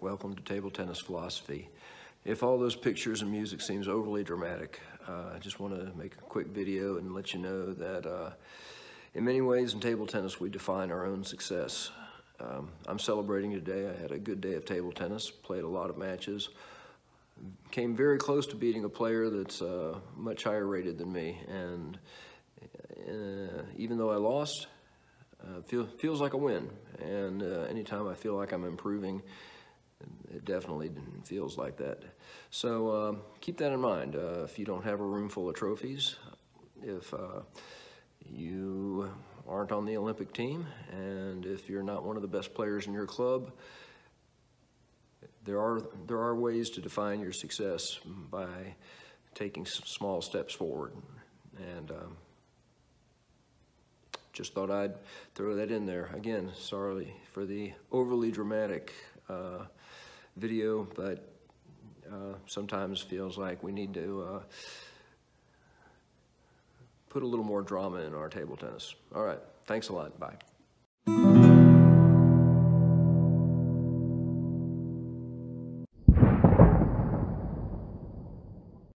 welcome to Table Tennis Philosophy. If all those pictures and music seems overly dramatic, uh, I just want to make a quick video and let you know that uh, in many ways in table tennis we define our own success. Um, I'm celebrating today. I had a good day of table tennis, played a lot of matches, came very close to beating a player that's uh, much higher rated than me, and uh, even though I lost, uh, feel, feels like a win. And uh, anytime I feel like I'm improving, it definitely feels like that. So uh, keep that in mind. Uh, if you don't have a room full of trophies, if uh, you aren't on the Olympic team, and if you're not one of the best players in your club, there are there are ways to define your success by taking small steps forward. And um, just thought I'd throw that in there. Again, sorry for the overly dramatic uh, video, but uh, sometimes feels like we need to uh, put a little more drama in our table tennis. All right, thanks a lot. Bye.